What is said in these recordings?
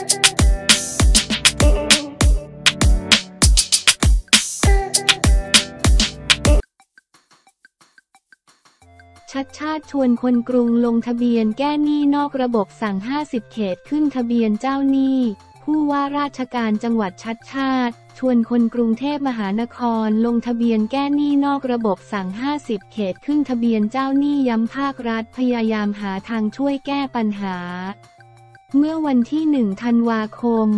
ชัดชาติชวนคนกรุงลงทะเบียนแก้หนี้นอกระบบสั่ง 50 เขตขึ้นทะเบียนเจ้าหนี้ ผู้ว่าราชการจังหวัดชัดชาติ ชวนคนกรุงเทพมหานครลงทะเบียนแก้หนี้นอกระบบสั่ง 50 เขตขึ้นทะเบียนเจ้าหนี้ย้ำภาครัฐพยายามหาทางช่วยแก้ปัญหา เมื่อวันที่ 1 ธันวาคม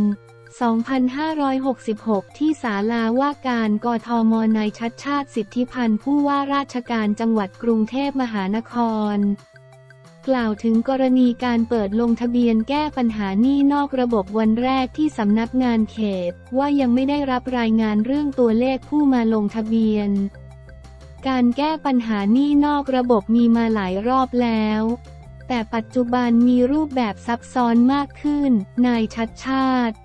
2566 ที่ศาลาว่าการกทมนายชัดชาติสิทธิพันธ์ผู้ว่าราชการจังหวัดกรุงเทพมหานคร กล่าวถึงกรณีการเปิดลงทะเบียนแก้ปัญหาหนี้นอกระบบวันแรกที่สำนักงานเขต ว่ายังไม่ได้รับรายงานเรื่องตัวเลขผู้มาลงทะเบียน การแก้ปัญหาหนี้นอกระบบมีมาหลายรอบแล้ว แต่ปัจจุบันมีรูปแบบซับซ้อนมากขึ้น นายชัดชาติ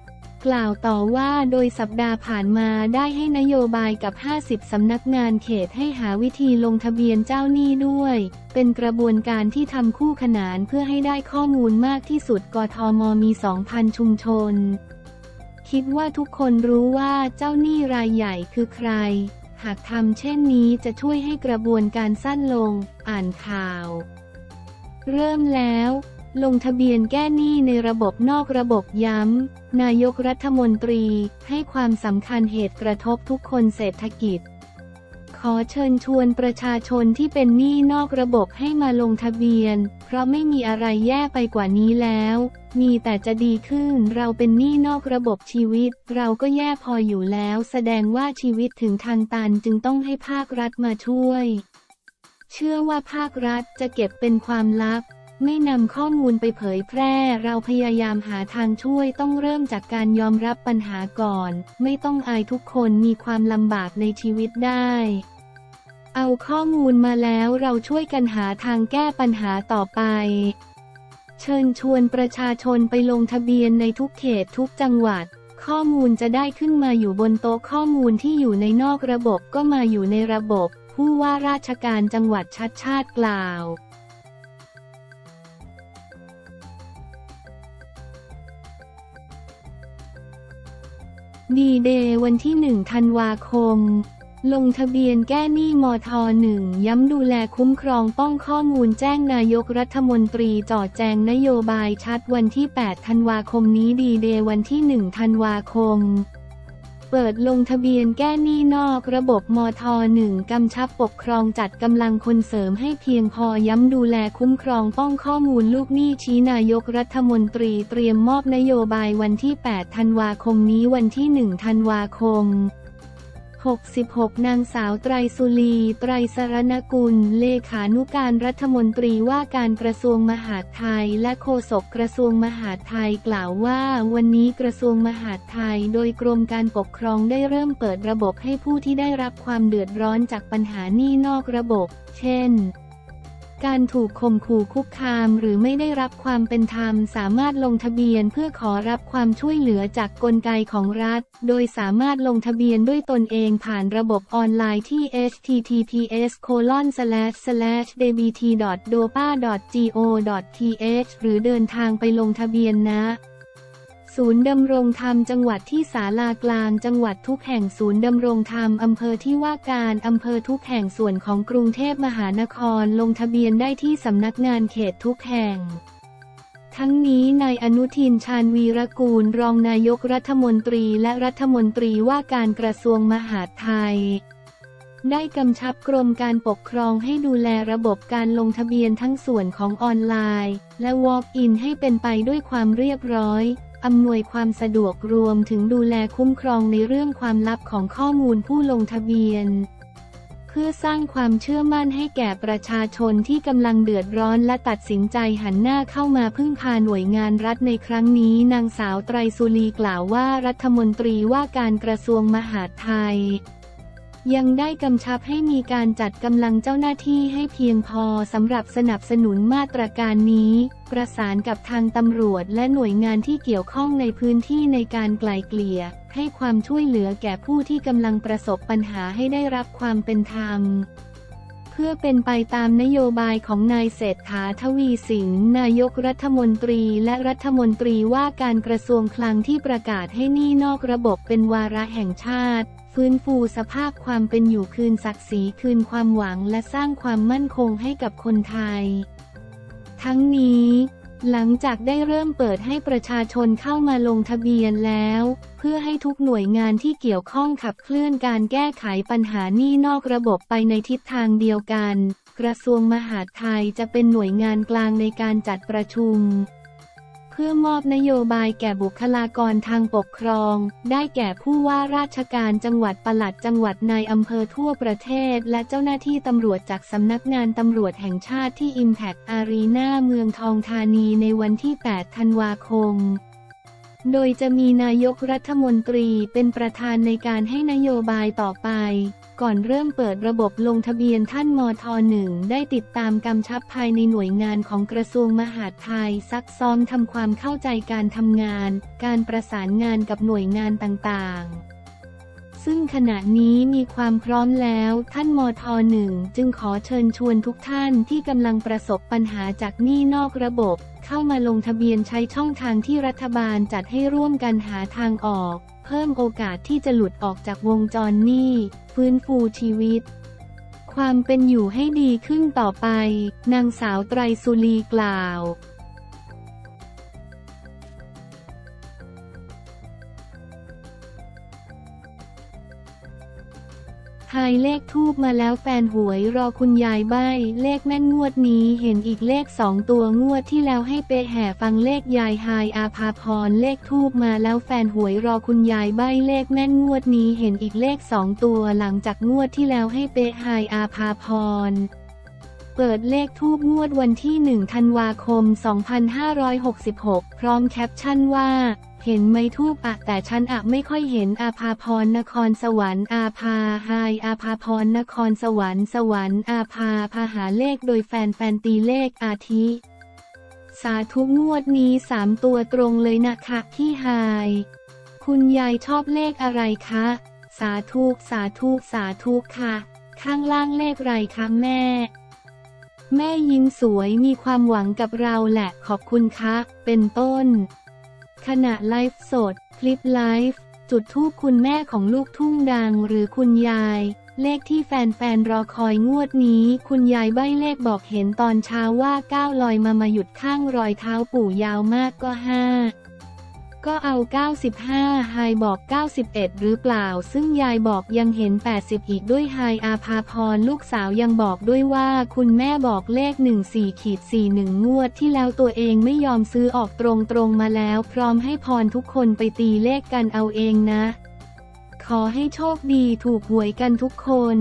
กล่าวต่อว่าโดยสัปดาห์ผ่านมาได้ให้นโยบายกับ 50 สำนักงานเขตให้หาวิธีลงทะเบียนเจ้าหนี้ด้วย เป็นกระบวนการที่ทำคู่ขนานเพื่อให้ได้ข้อมูลมากที่สุดกทมมี 2,000 ชุมชน คิดว่าทุกคนรู้ว่าเจ้าหนี้รายใหญ่คือใคร หากทำเช่นนี้จะช่วยให้กระบวนการสั้นลง อ่านข่าว เริ่มแล้ว ลงทะเบียนแก้หนี้ในระบบนอกระบบย้ำ นายกรัฐมนตรี ให้ความสำคัญเหตุกระทบทุกคนเศรษฐกิจ ขอเชิญชวนประชาชนที่เป็นหนี้นอกระบบให้มาลงทะเบียน เพราะไม่มีอะไรแย่ไปกว่านี้แล้ว มีแต่จะดีขึ้น เราเป็นหนี้นอกระบบชีวิต เราก็แย่พออยู่แล้ว แสดงว่าชีวิตถึงทางตันจึงต้องให้ภาครัฐมาช่วย เชื่อว่าภาครัฐจะเก็บเป็นความลับ ไม่นำข้อมูลไปเผยแพร่ เราพยายามหาทางช่วยต้องเริ่มจากการยอมรับปัญหาก่อน ไม่ต้องอายทุกคนมีความลำบากในชีวิตได้ เอาข้อมูลมาแล้วเราช่วยกันหาทางแก้ปัญหาต่อไปเชิญชวนประชาชนไปลงทะเบียนในทุกเขตทุกจังหวัด ข้อมูลจะได้ขึ้นมาอยู่บนโต๊ะข้อมูลที่อยู่ในนอกระบบก็มาอยู่ในระบบ ผู้ว่าราชการจังหวัดชัดชาติกล่าวดีเดย์วันที่ 1 ธันวาคม ลงทะเบียนแก้หนี้มท1ย้ำดูแลคุ้มครองป้องข้อมูลแจ้งนายกรัฐมนตรีจอดแจงนโยบายชัดวันที่ 8 ธันวาคมนี้ดีเดย์วันที่ 1 ธันวาคม เปิดลงทะเบียนแก้หนี้นอกระบบมท1กำชับปกครองจัดกำลังคนเสริมให้เพียงพอย้ำดูแลคุ้มครองป้องข้อมูลลูกหนี้ชี้นายกรัฐมนตรีเตรียมมอบนโยบายวันที่ 8 ธันวาคมนี้วันที่ 1 ธันวาคม 66 นางสาวไตรสุรี ไตรสรณกุล เลขานุการรัฐมนตรีว่าการกระทรวงมหาดไทย และโฆษกกระทรวงมหาดไทยกล่าวว่า วันนี้กระทรวงมหาดไทย โดยกรมการปกครองได้เริ่มเปิดระบบให้ผู้ที่ได้รับความเดือดร้อนจากปัญหานี้นอกระบบ เช่น การถูกข่มขู่คุกคามหรือไม่ได้รับความเป็นธรรม สามารถลงทะเบียนเพื่อขอรับความช่วยเหลือจากกลไกของรัฐ โดยสามารถลงทะเบียนด้วยตนเองผ่านระบบออนไลน์ที่ https://dbt.dopa.go.th หรือเดินทางไปลงทะเบียนนะ ศูนย์ดำรงธรรมจังหวัดที่ศาลากลางจังหวัดทุกแห่งศูนย์ดำรงธรรมอำเภอที่ว่าการอำเภอทุกแห่งส่วนของกรุงเทพมหานครลงทะเบียนได้ที่สำนักงานเขตทุกแห่ง ทั้งนี้นายอนุทินชาญวีรกูลรองนายกรัฐมนตรีและรัฐมนตรีว่าการกระทรวงมหาดไทยได้กำชับกรมการปกครองให้ดูแลระบบการลงทะเบียนทั้งส่วนของออนไลน์ และ Walk-in ให้เป็นไปด้วยความเรียบร้อย อำนวยความสะดวกรวมถึงดูแลคุ้มครองในเรื่องความลับของข้อมูลผู้ลงทะเบียน เพื่อสร้างความเชื่อมั่นให้แก่ประชาชนที่กำลังเดือดร้อนและตัดสินใจหันหน้าเข้ามาพึ่งพาหน่วยงานรัฐในครั้งนี้ นางสาวไตรสุรีกล่าวว่ารัฐมนตรีว่าการกระทรวงมหาดไทย ยังได้กำชับให้มีการจัดกำลังเจ้าหน้าที่ให้เพียงพอสำหรับสนับสนุนมาตรการนี้ ประสานกับทางตำรวจและหน่วยงานที่เกี่ยวข้องในพื้นที่ในการไกล่เกลี่ย ให้ความช่วยเหลือแก่ผู้ที่กำลังประสบปัญหาให้ได้รับความเป็นธรรม พื่อเป็นไปตามนโยบายของนายเศรษฐาทวีสินนายกรัฐมนตรีและรัฐมนตรีว่าการกระทรวงคลังที่ประกาศให้นี่นอกระบบเป็นวาระแห่งชาติ ฟื้นฟูสภาพความเป็นอยู่คืนศักดิ์ศรีคืนความหวังและสร้างความมั่นคงให้กับคนไทย ทั้งนี้ หลังจากได้เริ่มเปิดให้ประชาชนเข้ามาลงทะเบียนแล้ว เพื่อให้ทุกหน่วยงานที่เกี่ยวข้องขับเคลื่อนการแก้ไขปัญหานี่นอกระบบไปในทิศทางเดียวกัน กระทรวงมหาดไทยจะเป็นหน่วยงานกลางในการจัดประชุม พื่อมอบนโยบายแก่บุคลากรทางปกครอง ได้แก่ผู้ว่าราชการจังหวัดปลัดจังหวัดในอำเภอทั่วประเทศ และเจ้าหน้าที่ตำรวจจากสำนักงานตำรวจแห่งชาติที่ Impact Arena เมืองทองธานีในวันที่ 8 ธันวาคม โดยจะมีนายกรัฐมนตรีเป็นประธานในการให้นโยบายต่อไป ก่อนเริ่มเปิดระบบลงทะเบียนท่านมทหนึ่งได้ติดตามกำชับภายในหน่วยงานของกระทรวงมหาดไทยซักซ้อมทำความเข้าใจการทำงาน การประสานงานกับหน่วยงานต่างๆ ซึ่งขณะนี้มีความพร้อมแล้ว ท่านมทหนึ่งจึงขอเชิญชวนทุกท่านที่กำลังประสบปัญหาจากหนี้นอกระบบ เข้ามาลงทะเบียนใช้ช่องทางที่รัฐบาลจัดให้ร่วมกันหาทางออก เพิ่มโอกาสที่จะหลุดออกจากวงจรหนี้ ฟื้นฟูชีวิต ความเป็นอยู่ให้ดีขึ้นต่อไป นางสาวไตรสุรีกล่าว ทายเลขทูบมาแล้วแฟนหวยรอคุณยายใบเลขแม่นงวดนี้เห็นอีกเลขสองตัวงวดที่แล้วให้เปแห่ฟังเลขยายไฮอาภาพรเลขทูบมาแล้วแฟนหวยรอคุณยายใบเลขแม่นงวดนี้เห็นอีกเลขสองตัวหลังจากงวดที่แล้วให้เปไฮอาภาพรเปิดเลขทูบงวดวันที่ 1 ธันวาคม 2566 พร้อมแคปชั่นว่า เห็นไหมทูบอะแต่ฉันอะไม่ค่อยเห็นอาภาพรนครสวรรค์อาภาไฮอาภาพรนครสวรรค์สวรรค์อาภาพาหาเลขโดยแฟนแฟนตีเลขอาทิ สาธุงวดนี้สามตัวตรงเลยนะคะพี่ไฮคุณยายชอบเลขอะไรคะ สาธุสาธุสาธุค่ะ ข้างล่างเลขไรคะแม่ แม่ยิ้มสวยมีความหวังกับเราแหละขอบคุณคะ เป็นต้น ขณะไลฟ์สด คลิปไลฟ์จุดทูบคุณแม่ของลูกทุ่งดังหรือคุณยาย เลขที่แฟนๆรอคอยงวดนี้ คุณยายใบ้เลขบอกเห็นตอนเช้าว่าก้าวลอยมามาหยุดข้างรอยเท้าปู่ยาวมากก็ห้า ก็เอา 95 ไฮบอก 91 หรือเปล่า ซึ่งยายบอกยังเห็น 80 อีกด้วยไฮอาภาพรลูกสาวยังบอกด้วยว่าคุณแม่บอกเลข 14ขีด41 งวดที่แล้วตัวเองไม่ยอมซื้อออกตรงๆมาแล้ว พร้อมให้พรทุกคนไปตีเลขกันเอาเองนะ ขอให้โชคดีถูกหวยกันทุกคน